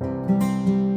Música